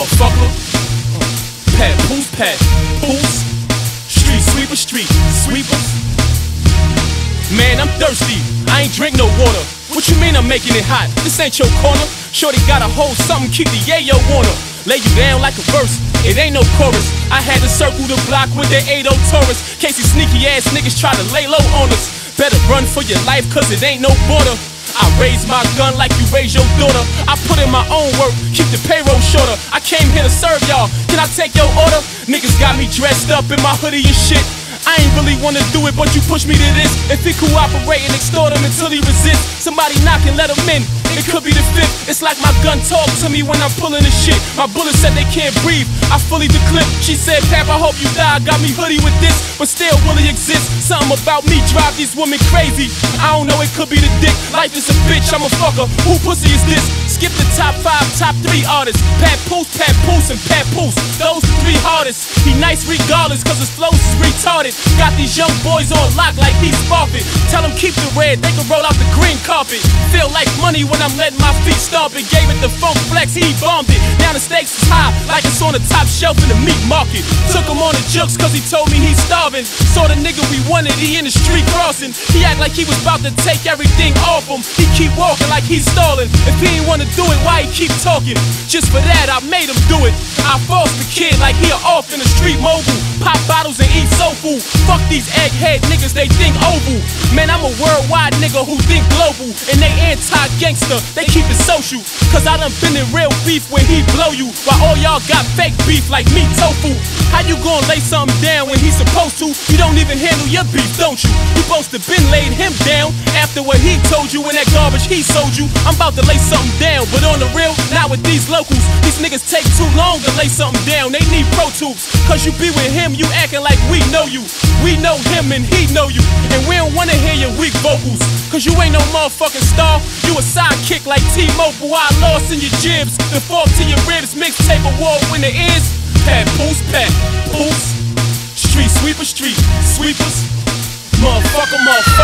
motherfucker. Pat, poos, pat, poos. Street sweeper, street sweepers. Man, I'm thirsty. I ain't drink no water. What you mean I'm making it hot? This ain't your corner. Shorty gotta hold something, keep the yayo on her. Lay you down like a verse. It ain't no chorus. I had to circle the block with the 80 Taurus. Case these sneaky ass niggas try to lay low on us. Better run for your life, cause it ain't no border. I raise my gun like you raise your daughter. I put in my own work, keep the payroll shorter. I came here to serve y'all. Can I take your order? Niggas got me dressed up in my hoodie and shit. I ain't really wanna do it, but you push me to this. If he cooperate and extort him until he resists, somebody knock and let him in. It could be the fifth. It's like my gun talk to me when I'm pulling the shit. My bullets said they can't breathe. I fully declip. She said, Pap, I hope you die. Got me hoodie with this, but still will it exist? Something about me drive these women crazy. I don't know, it could be the dick. Life is a bitch, I'm a fucker. Who pussy is this? Skip the top five, top three artists. Papoose, Pat Poos, and Papoose. Those three hardest. He nice regardless, cause his flows is retarded. Got these young boys on lock like he's Sparfit. Tell them keep the red, they can roll out the green carpet. Feel like money when I'm letting my feet stomp it. Gave it the Funk Flex, he bombed it. Now the stakes is high, like it's on the top shelf in the meat market. Took him on the jokes cause he told me he's starving. Saw the nigga we wanted, he in the street crossing. He act like he was about to take everything off him. He keep walking like he's stalling. If he ain't wanna do it, why he keep talking? Just for that, I made him do it. I forced the kid like he a street these egghead niggas, they think oval. Man, I'm a worldwide nigga who think global. And they anti-gangster, they keep it social. Cause I done been in real beef where he blow you. While all y'all got fake beef like me tofu. How you gonna lay something down when he's supposed to? You don't even handle your beef, don't you? You supposed to been laid him down after what he told you and that garbage he sold you. I'm about to lay something down, but on the real, not with these locals. These niggas take too long to lay something down. They need Pro Tools. Cause you be with him, you acting like we know you. We know him and he know you. And we don't wanna hear your weak vocals. Cause you ain't no motherfucking star. You a sidekick like T-Mobile. I lost in your jibs. The fall to your ribs. Mixtape award when it is. Pat Poos, Pat Poos. Street sweeper, street sweepers. Motherfucker, motherfucker.